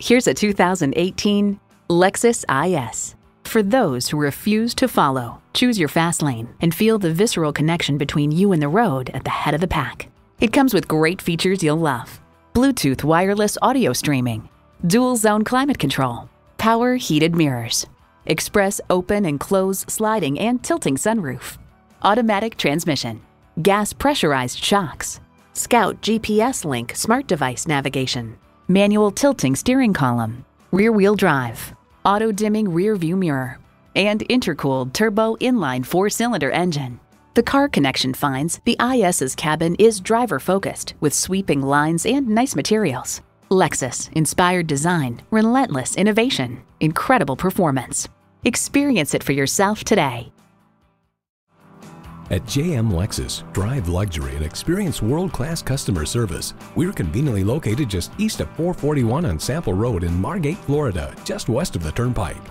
Here's a 2018 Lexus IS. For those who refuse to follow, choose your fast lane and feel the visceral connection between you and the road at the head of the pack. It comes with great features you'll love Bluetooth wireless audio streaming, dual zone climate control, power heated mirrors, express open and close sliding and tilting sunroof, automatic transmission, gas pressurized shocks, Scout GPS Link smart device navigation, manual tilting steering column, rear wheel drive, auto dimming rear view mirror, and intercooled turbo inline four cylinder engine. The Car Connection finds the IS's cabin is driver focused with sweeping lines and nice materials. Lexus inspired design, relentless innovation, incredible performance. Experience it for yourself today. At JM Lexus, drive luxury and experience world-class customer service. We're conveniently located just east of 441 on Sample Road in Margate, Florida, just west of the Turnpike.